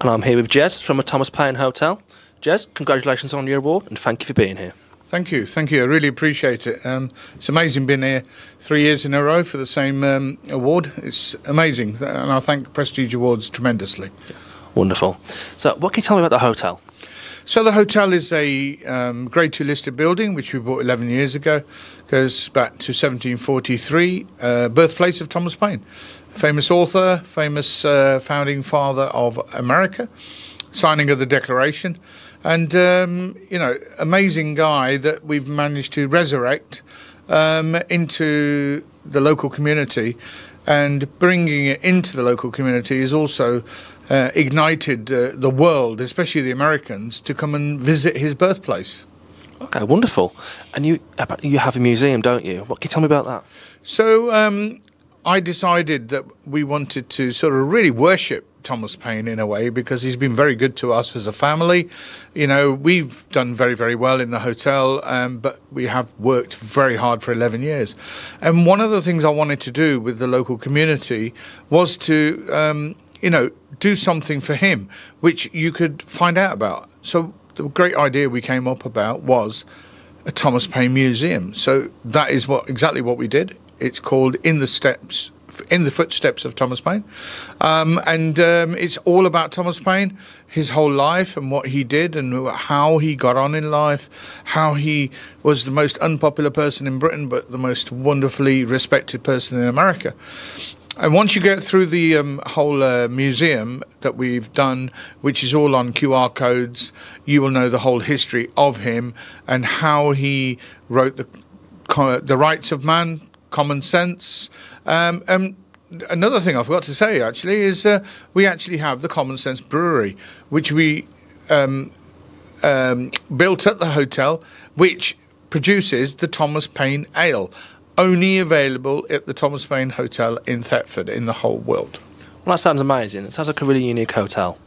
and I'm here with Jez from a Thomas Paine Hotel. Jez, congratulations on your award and thank you for being here. Thank you, thank you. I really appreciate it. Um, it's amazing being here three years in a row for the same um, award. It's amazing, and I thank Prestige Awards tremendously. Wonderful. So, what can you tell me about the hotel? So the hotel is a um, Grade Two listed building, which we bought 11 years ago. Goes back to 1743, uh, birthplace of Thomas Paine, famous author, famous uh, founding father of America, signing of the Declaration, and um, you know, amazing guy that we've managed to resurrect um, into the local community and bringing it into the local community is also uh, ignited uh, the world, especially the Americans, to come and visit his birthplace. Okay, wonderful. And you you have a museum, don't you? What can you tell me about that? So um, I decided that we wanted to sort of really worship Thomas Paine in a way because he's been very good to us as a family. You know, we've done very, very well in the hotel, um, but we have worked very hard for 11 years. And one of the things I wanted to do with the local community was to, um, you know, do something for him, which you could find out about. So the great idea we came up about was a Thomas Paine museum. So that is what exactly what we did. It's called In the Steps in the footsteps of Thomas Paine. Um, and um, it's all about Thomas Paine, his whole life and what he did and how he got on in life, how he was the most unpopular person in Britain, but the most wonderfully respected person in America. And once you get through the um, whole uh, museum that we've done, which is all on QR codes, you will know the whole history of him and how he wrote the the rights of man common sense. Um, and another thing I forgot to say actually is uh, we actually have the Common Sense Brewery, which we um, um, built at the hotel, which produces the Thomas Paine Ale, only available at the Thomas Paine Hotel in Thetford in the whole world. Well, that sounds amazing. It sounds like a really unique hotel.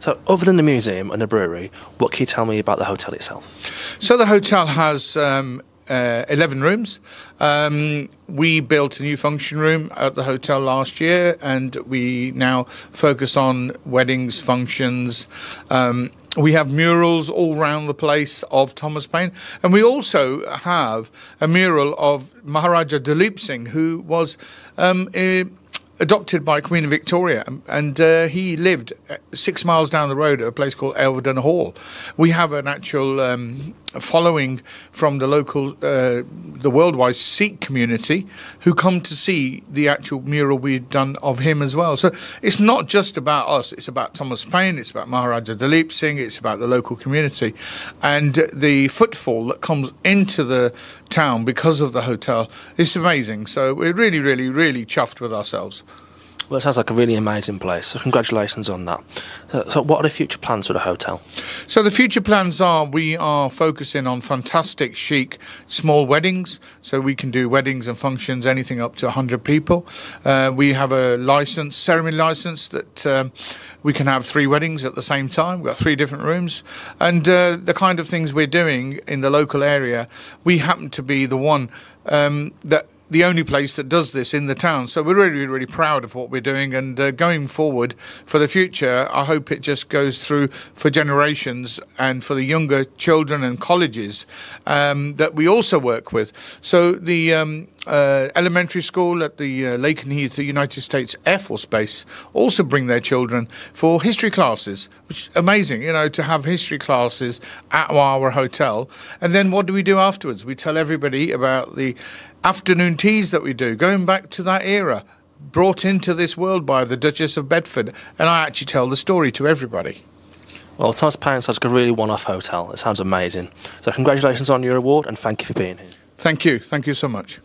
So, other than the museum and the brewery, what can you tell me about the hotel itself? So, the hotel has um, uh, 11 rooms. Um, we built a new function room at the hotel last year, and we now focus on weddings, functions. Um, we have murals all around the place of Thomas Paine, and we also have a mural of Maharaja Dalip Singh, who was um, adopted by Queen Victoria, and uh, he lived uh, six miles down the road at a place called Elveden Hall. We have an actual um, following from the local, uh, the worldwide Sikh community who come to see the actual mural we've done of him as well. So it's not just about us, it's about Thomas Paine, it's about Maharaja Dalip Singh, it's about the local community. And the footfall that comes into the town because of the hotel is amazing. So we're really, really, really chuffed with ourselves. Well, it sounds like a really amazing place. So congratulations on that. So, so, what are the future plans for the hotel? So the future plans are we are focusing on fantastic, chic, small weddings. So we can do weddings and functions, anything up to 100 people. Uh, we have a license, ceremony license that um, we can have three weddings at the same time. We've got three different rooms, and uh, the kind of things we're doing in the local area, we happen to be the one um, that the only place that does this in the town. So we're really, really proud of what we're doing. And uh, going forward for the future, I hope it just goes through for generations and for the younger children and colleges um, that we also work with. So the um, uh, elementary school at the uh, Lakenheath the United States Air Force Base also bring their children for history classes, which is amazing, you know, to have history classes at our hotel. And then what do we do afterwards? We tell everybody about the afternoon teas that we do, going back to that era, brought into this world by the Duchess of Bedford. And I actually tell the story to everybody. Well, Thomas Paine sounds like a really one off hotel. It sounds amazing. So, congratulations on your award and thank you for being here. Thank you. Thank you so much.